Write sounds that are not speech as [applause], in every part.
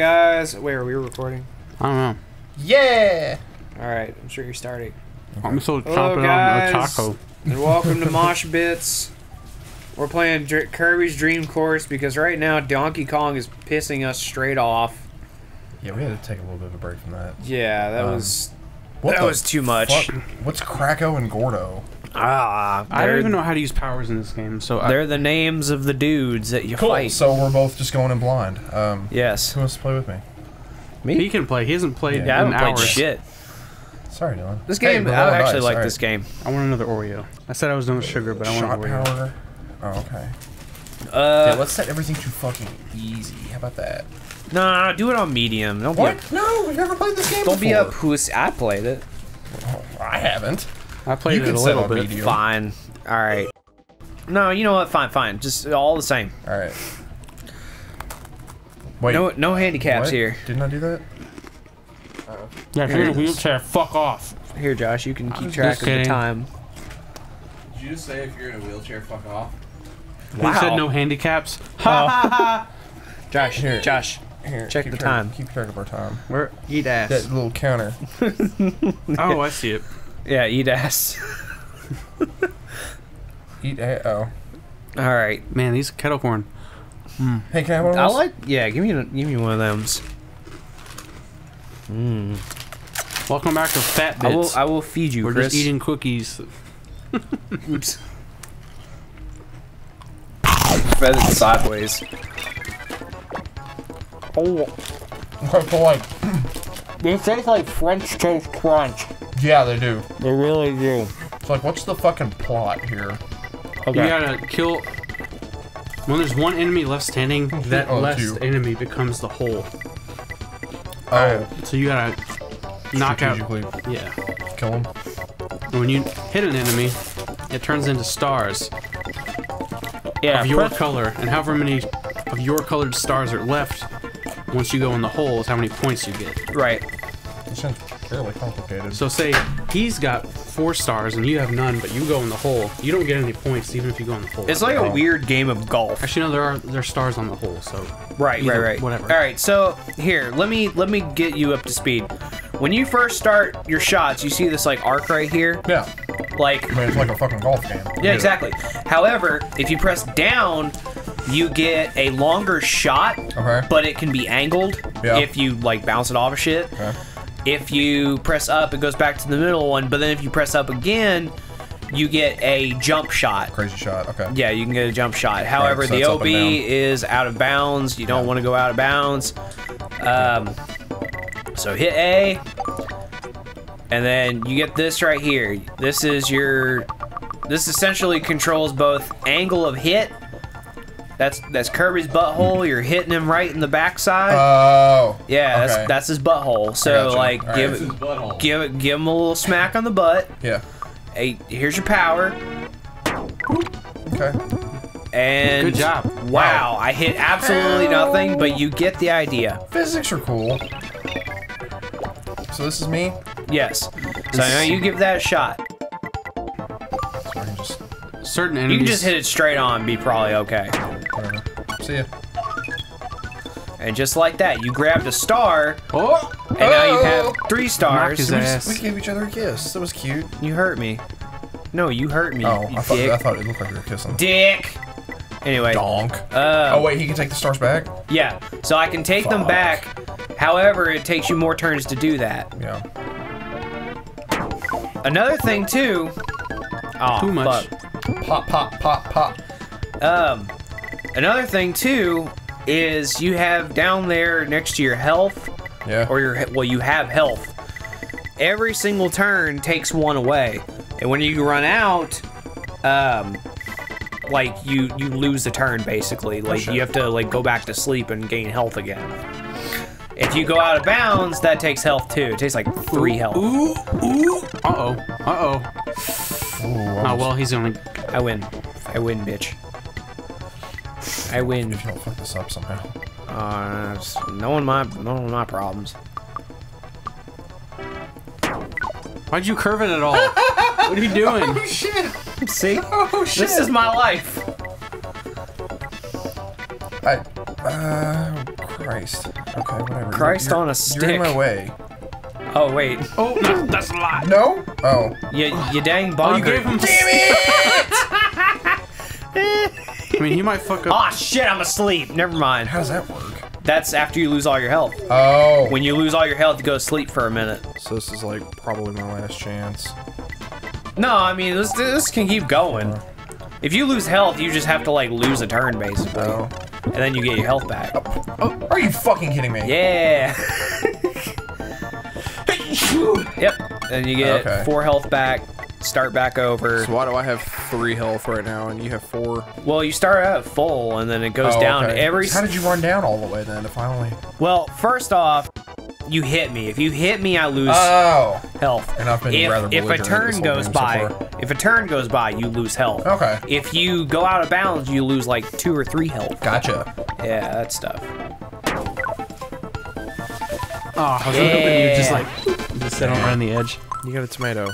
bro. Hi guys. Wait, are we recording? I don't know. Yeah. All right, I'm sure you're starting. I'm still Hello, chomping on a taco. And welcome to Mosh Bits. We're playing Dr- Kirby's Dream Course because right now Donkey Kong is pissing us straight off. Yeah, we had to take a little bit of a break from that. Yeah, that Um, was What that was too much. fuck? What's Kracko and Gordo? ah. I don't even know how to use powers in this game, so They're the names of the dudes that you Cool. fight. So we're both just going in blind. Um, yes. who wants to play with me? Me? he can play. He hasn't played Yeah, I in haven't played shit. Sorry, Dylan. This game, we're I actually dice, like alright. this game. I want another Oreo. I said I was done with sugar, but I want Shot an Oreo. power. Oh, okay. Uh, yeah, let's set everything to fucking easy. How about that? Nah, do it on medium. Don't be a, What? No, we've never played this game don't be a puss. I played it. Oh, I haven't. I played You it can a little on bit. medium. Fine. All right. No, you know what? Fine, fine. Just all the same. All right. Wait. No, no handicaps what? here. Didn't I do that? Yeah, if you're in a wheelchair, fuck off. Here, Josh, you can keep was track just of the time. Did you just say if you're in a wheelchair, fuck off? Who said no handicaps? Oh. Ha ha ha! Josh, Here. Josh, Here, Check keep the track- time. Keep track of our time. Where? eat ass. That little counter. [laughs] Oh, I see it. yeah, eat ass. [laughs] Eat a oh. all right. Man, these kettle corn. Hey, can I have one of I like. Yeah, give me, a- give me one of them's. Mm. Welcome back to Fat I will, Bits. I will feed you, We're Chris. just eating cookies. [laughs] Oops. Fed it sideways. Oh, Okay, so like, [clears throat] they taste like French toast crunch. yeah, they do. They really do. It's like, what's the fucking plot here? You gotta kill. When there's one enemy left standing, oh, that Oh, last two. enemy becomes the whole. Oh, So you gotta knock out. strategically Yeah. kill him. And when you hit an enemy, it turns into stars Yeah, of your color, and however many of your colored stars are left, once you go in the hole, is how many points you get. right. It sounds fairly complicated. So say he's got four stars and you have none, but you go in the hole, you don't get any points even if you go in the hole. It's like a weird game of golf. Actually, no, there are there are stars on the hole, so Right, Either- right, right. whatever. All right, so here, let me let me get you up to speed. When you first start your shots, you see this like arc right here, yeah, like I mean, it's like a fucking golf game. yeah, exactly. However, if you press down, you get a longer shot, Okay. but it can be angled Yeah. if you like bounce it off of shit. Okay. If you press up, it goes back to the middle one, but then if you press up again, you get a jump shot. Crazy shot. Okay. Yeah, you can get a jump shot. However, so the OB is out of bounds. You don't Yeah. want to go out of bounds. Um, so hit A, and then you get this right here. This is your. This essentially controls both angle of hit. That's that's Kirby's butthole. You're hitting him right in the backside. Oh. yeah, okay. that's that's his butthole. So gotcha. like, Alright. give This is it, butthole. give it, give him a little smack on the butt. Yeah. Hey, here's your power. Okay. And Good job. Wow, I hit absolutely nothing, but you get the idea. Physics are cool. So this is me. Yes. So now you give that a shot. So I can just certain You can just hit it straight on, and be probably okay. whatever. See ya. And just like that, you grabbed a star, Oh, and now you have Oh! three stars. his ass. We gave each other a kiss. That was cute. You hurt me. No, you hurt me. Oh, you I thought dick. I thought it looked like we were kissing. dick. Anyway, Donk. uh, oh wait, he can take the stars back. yeah. So I can take them back. However, it takes you more turns to do that. Yeah. Another thing too. Oh, Too much. fuck. Pop, pop, pop, pop. Um, another thing too is you have down there next to your health, Yeah. or your well, you have health. Every single turn takes one away, and when you run out, um, like you you lose the turn basically. Like shit. you have to like go back to sleep and gain health again. If you go out of bounds, that takes health too. It takes like three health. ooh, ooh. Uh oh. Uh oh. Ooh, Oh well, he's only. I win. I win, bitch. I win. If you don't fuck this up somehow. Uh, it's no one my no one my problems. Why'd you curve it at all? [laughs] what are you doing? Oh shit! See, [laughs] Oh shit! this is my life. I. Uh. Christ. Okay, whatever. Christ You're- on a stick. You're in my way. Oh wait, Oh, no, that's a lot. No? Oh. you you dang Oh, you gave him. Damn it! [laughs] I mean, he might fuck up. Oh shit, I'm asleep. Never mind. How does that work? That's after you lose all your health. Oh. When you lose all your health, you go to sleep for a minute. So this is like probably my last chance. No, I mean this this can keep going. If you lose health, you just have to like lose a turn basically, Oh. and then you get your health back. Oh, oh are you fucking kidding me? Yeah. [laughs] yep. And you get Okay. four health back. Start back over. So why do I have three health right now and you have four? Well, you start out full, and then it goes Oh, down okay. every. How did you run down all the way then to finally? Well, first off, you hit me. If you hit me, I lose Oh. health. And I've been if, rather if a turn this goes game so by, if a turn goes by, you lose health. Okay. If you go out of bounds, you lose like two or three health. Gotcha. Yeah, that stuff. Oh, I was hoping you just like just sit on right on the edge. You got a tomato.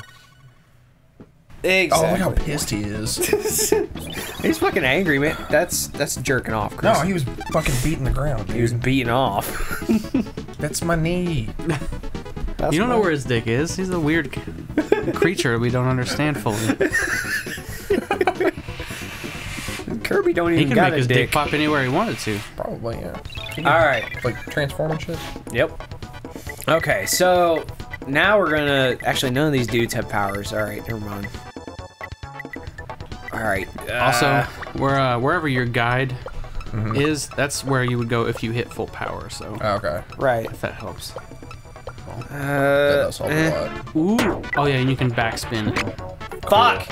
Exactly. Oh, look how pissed he is. [laughs] He's fucking angry, man. That's that's jerking off, no, he was fucking beating the ground, he was beating off. [laughs] That's my knee. That's You don't know where his dick is. He's a weird creature we don't understand fully. Kirby don't even. He even can got make his dick. dick pop anywhere he wanted to. Probably, yeah. All right. Like transforming shit. Yep. Okay, so now we're gonna. Actually, none of these dudes have powers. All right, never mind. All right. Also, uh, where uh, wherever your guide is, that's where you would go if you hit full power. So Oh, okay. right. if that helps. That Uh, does help eh. a lot. Ooh. Oh yeah, and you can backspin. fuck.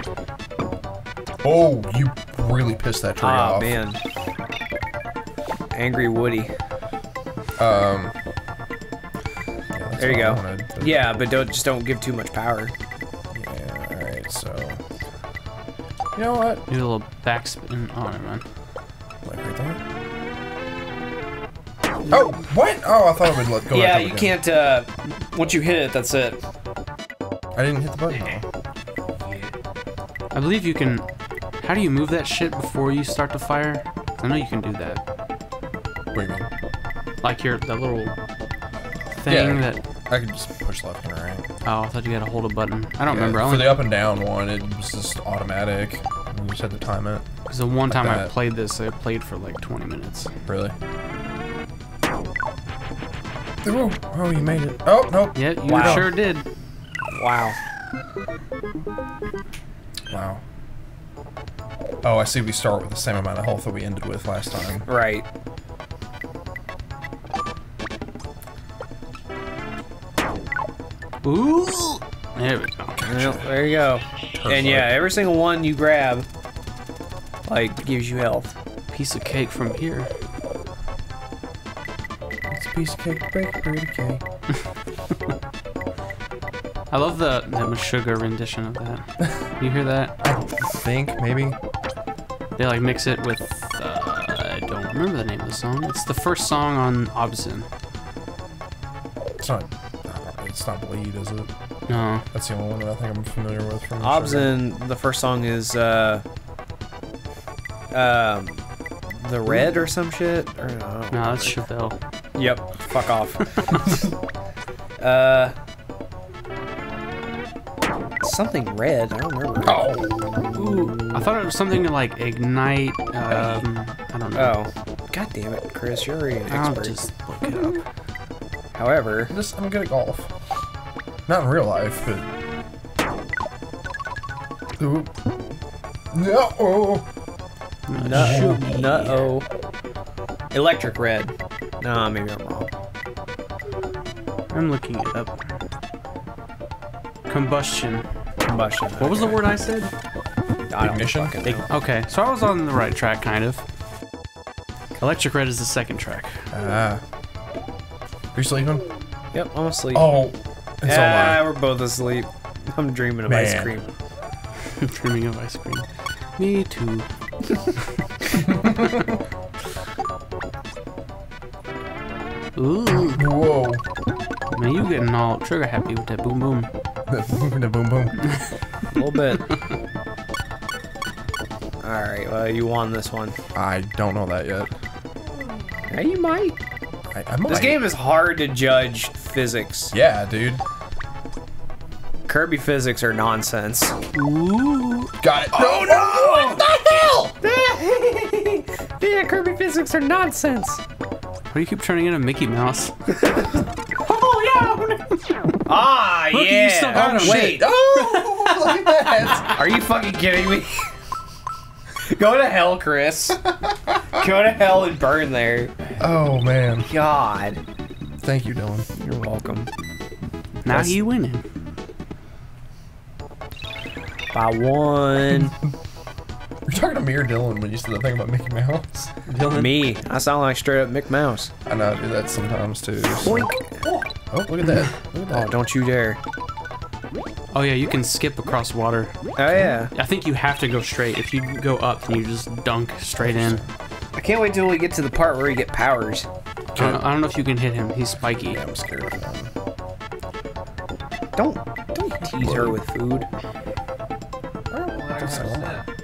Oh, you really pissed that tree Oh off. man. Angry Woody. Um. yeah, There you what I go. Wanted, but- Yeah, but don't just don't give too much power. Yeah. All right. So. You know what? Do a little backspin. Oh, never mind. Like right there. Oh, what? Oh, I thought it would let go. yeah, you again. can't. uh Once you hit it, that's it. I didn't hit the button. I believe you can. How do you move that shit before you start to fire? I know you can do that. What do you mean? Like your that little thing Yeah. that. I could just push left and right. Oh, I thought you had to hold a button. I don't remember. I For the up and down one, it was just automatic. You just had to time it. because the one time I played this, I played for like 20 minutes. Really? Ooh, oh, you made it. Oh, nope. Yeah, you Wow. sure did. Wow. Wow. Oh, I see we start with the same amount of health that we ended with last time. Right. Ooh. There we go. Well, there you go. And yeah, every single one you grab, like, gives you health. Piece of cake from here. It's a piece of cake to bake a pretty cake. [laughs] I love the the sugar rendition of that. You hear that? [laughs] I think, maybe. They like mix it with. Uh, I don't remember the name of the song. It's the first song on obZen. It's not. I don't know, It's not bleed, is it? No. That's the only one that I think I'm familiar with from. the obZen, the first song is, uh, um, The Red or some shit? Or, I don't No, remember. that's Chevelle. Yep, fuck off. [laughs] [laughs] uh, something red, I don't remember. Oh, Ooh, I thought it was something to like ignite. Um, I don't know. Oh, god damn it, Chris, you're already an I'll expert. just look it up. However, I'm just I'm good at golf. Not in real life, but. Ooh. No. Oh. no, no, electric red. No, maybe I'm wrong. I'm looking it up. Combustion. Combustion. What was the word I said? I don't Ignition? know. Okay, so I was on the right track, kind of. Electric Red is the second track. Ah. Are you sleeping? Yep, I'm asleep. Oh. And so ah, am we're both asleep. I'm dreaming of Man. ice cream. I'm [laughs] Dreaming of ice cream. Me too. [laughs] Ooh, Whoa. man, you getting all trigger happy with that boom boom. the boom boom. [laughs] A little bit. Alright, well, you won this one. I don't know that yet. Yeah, you might. I, I might. This game is hard to judge physics. Yeah, dude. Kirby physics are nonsense. Ooh. Got it. Oh no! What the hell? [laughs] yeah, Kirby physics are nonsense. Why do you keep turning into Mickey Mouse? [laughs] Oh, yeah! ah, Look, yeah. you still got him. Wait, Oh, look at that. [laughs] are you fucking kidding me? Go to hell, Chris. Go to hell and burn there. Oh man. God. Thank you, Dylan. You're welcome. Now That's- you winning. By one. You're talking to me or Dylan when you said the thing about Mickey Mouse. Dylan. Me. I sound like straight up Mick Mouse. I know I do that sometimes too. so- Boink. Oh, look at that. Look at Oh, don't you dare. Oh yeah, you can skip across water. Oh, yeah. I think you have to go straight. If you go up, then you just dunk straight in. I can't wait till we get to the part where you get powers. I don't, I don't know if you can hit him. He's spiky. Yeah, I'm scared of him. Don't don't tease her with food. [laughs]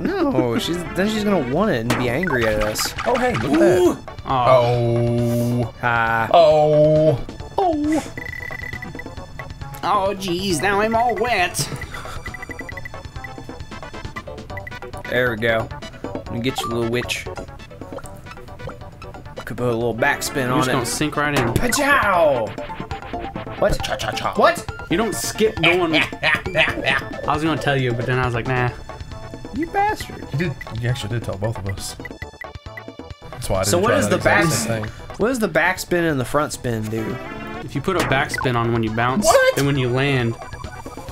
No, she's then she's gonna want it and be angry at us. Oh, hey, look at that. Oh. Oh. Ah, Oh. Oh. Oh, geez, now I'm all wet. there we go. Let me get you, little witch. Could put a little backspin You're on just gonna sink right in. Pachow! What? Cha cha cha. What? You don't skip going. [laughs] [laughs] I was gonna tell you, but then I was like, nah. You bastard. You did. You actually did tell both of us. That's why I didn't So what try is that the exact back- same thing. What does the backspin and the front spin do? If you put a backspin on when you bounce, What? and when you land,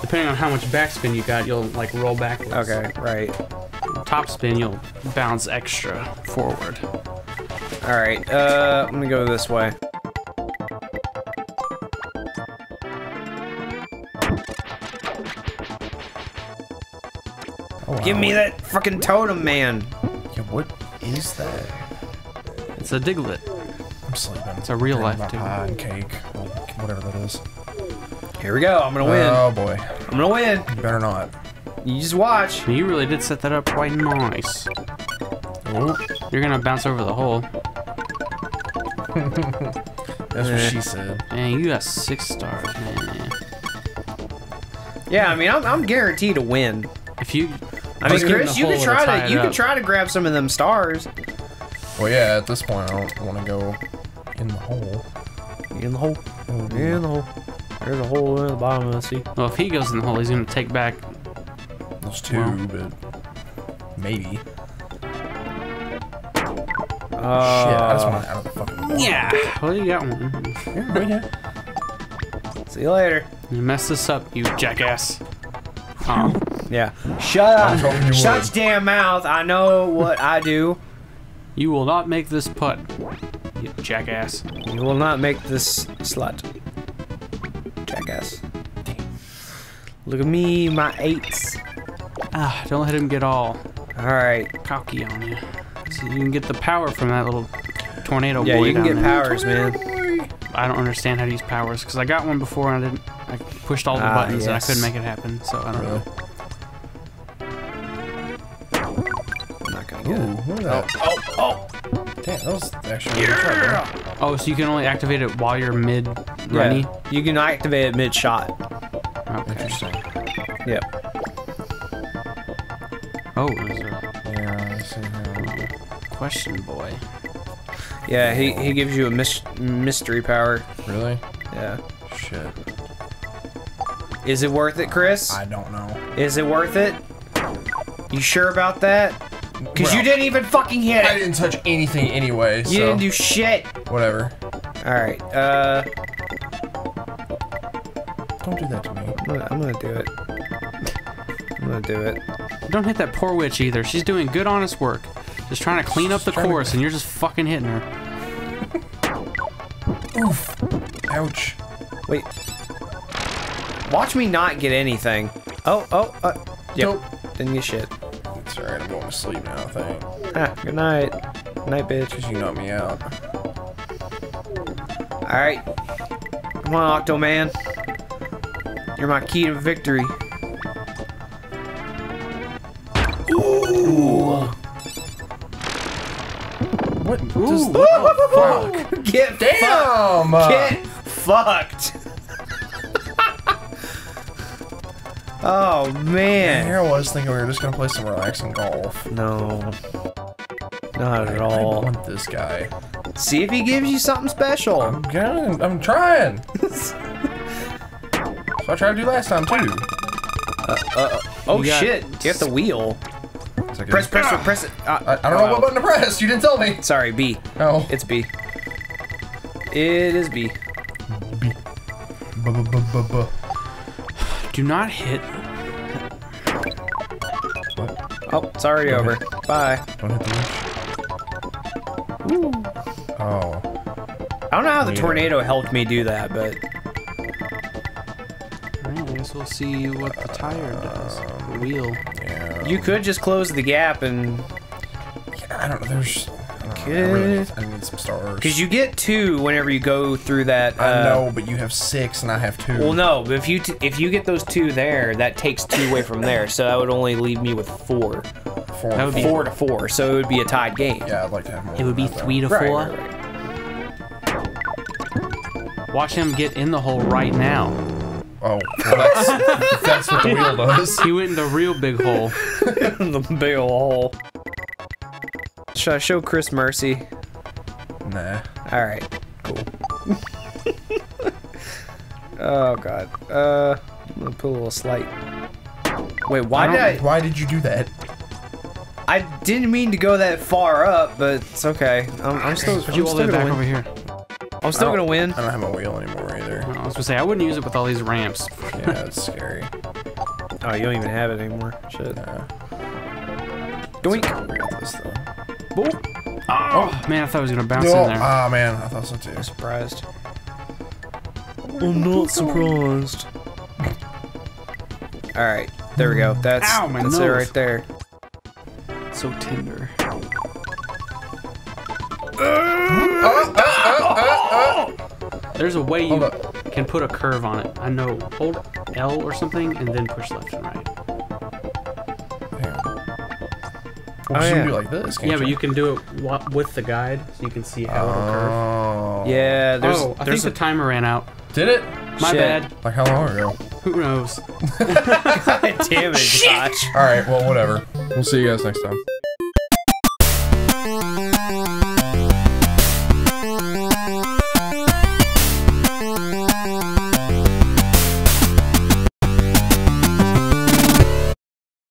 depending on how much backspin you got, you'll like roll backwards. Okay, right. Top spin, you'll bounce extra forward. All right. Uh, I'm gonna go this way. Give me that fucking totem, man. Yeah, what is that? It's a Diglett. I'm sleeping. It's a real life about too. pie and cake, or whatever that is. Here we go. I'm gonna win. Oh boy, I'm gonna win. you better not. You just watch. You really did set that up quite nice. Oh, You're gonna bounce over the hole. [laughs] that's what she said. Man, you got six stars, man. Yeah, I mean, I'm, I'm guaranteed to win. If you, I mean, just get in Chris, you could try to you could try to grab some of them stars. Well, yeah. At this point, I don't want to go in the hole. In the hole. Oh, In the hole. There's a hole in the bottom of the sea. Well, if he goes in the hole, he's gonna take back. There's two, Well. but maybe. Uh, Shit, I just want out of the fucking water. Yeah. Well, you got one. Yeah, right here. See you later. You messed this up, you jackass. Oh, Yeah. Shut I was hoping you up. Shut your damn mouth. I know what I do. you will not make this putt, you jackass. You will not make this slut. Jackass. Look at me, my eights. Ah, don't let him get all Alright. cocky on you. So you can get the power from that little tornado Yeah, boy you can down get there. powers, man. I don't understand how to use powers because I got one before and I didn't. I pushed all the Ah, buttons and I couldn't make it happen. So I don't Really? know. I'm Ooh, look at that. Oh, oh, oh. Damn, that was actually really yeah. bro. Oh, so you can only activate it while you're mid Yeah. You can activate it mid shot. Okay. Interesting. Yep. Oh, there's a Yeah, I see here. question boy. Yeah, he, he gives you a mys- mystery power. Really? Yeah. Shit. Is it worth it, Chris? I don't know. Is it worth it? You sure about that? Because you didn't even fucking hit it. I didn't touch anything anyway, You so didn't do shit. whatever. Alright, uh, Don't do that to me. I'm gonna, I'm gonna do it. I'm gonna do it. Don't hit that poor witch either. She's doing good, honest work. Just trying to clean up the Trying to- course, and you're just fucking hitting her. Oof. Ouch. Wait. Watch me not get anything. Oh, oh, uh, yep. Nope. Didn't get shit. Alright, I'm going to sleep now, I think. Ah, good night. Night, bitch. Because you knocked me out. Alright. Come on, Octoman. You're my key to victory. What? Ooh, Just, oh, [laughs] fuck. Get damn! uh, Get fucked. Oh man. Here I was thinking we were just gonna play some relaxing golf. No. Not at I all. want this guy. See if he gives you something special. I'm going. I'm trying. [laughs] so I tried to do last time too. Uh, uh, oh You got- shit! Get the wheel. Is that good? Press, press it, ah! press it. Uh, I, Uh, I don't know oh. what button to press. You didn't tell me. Sorry, B. Oh. It's B. It is B. B. Bu- bu- bu- bu- bu. Do not hit. Oh, it's already over. Bye. Don't hit the leash. Oh. I don't know how the Neither. tornado helped me do that, but Alright, I guess we'll see what the tire does. The wheel. Um, yeah. you could just close the gap and Yeah, I don't know. There's. I, I really need, I need some stars. because you get two whenever you go through that. Uh, I know, but you have six and I have two. Well, no. but If you t- if you get those two there, that takes two away from there, so that would only leave me with four. Four. That would be- Four to four, so it would be a tied game. Yeah, I'd like to have more. It would be than that, three to Right, four. right, right. Watch him get in the hole right now. Oh, well, that's, [laughs] that's what the wheel does. He went in the real big hole. [laughs] the big ol' hole. Should I show Chris mercy? Nah. All right, cool. [laughs] oh god. Uh, I'm gonna put a little slight. Wait, why I did I? Why did you do that? I didn't mean to go that far up, but it's okay. I'm, I'm still. I'm you all the still back gonna over win. here. I'm still gonna don't- win. I don't have a wheel anymore either. I was gonna say I wouldn't use it with all these ramps. Yeah, [laughs] it's scary. Oh, you don't even have it anymore. Shit. Yeah. Doink. We got. Oh man, I thought I was gonna bounce Oh, in there. ah, man, I thought so too. Surprised. I'm not surprised. All right, there we go. That's Ow, my that's it right there. so tender. There's a way you can put a curve on it. I know. Hold L or something and then push left and right. Oh, Well, you yeah. can like this, can't Yeah, but you can do it with the guide so you can see how it'll curve. Oh. Yeah, there's oh, I there's think the timer ran out. Did it? My Shit. bad. Like how long ago? Who knows? a [laughs] [laughs] [laughs] damn it, Josh. All right. Well, whatever. We'll see you guys next time.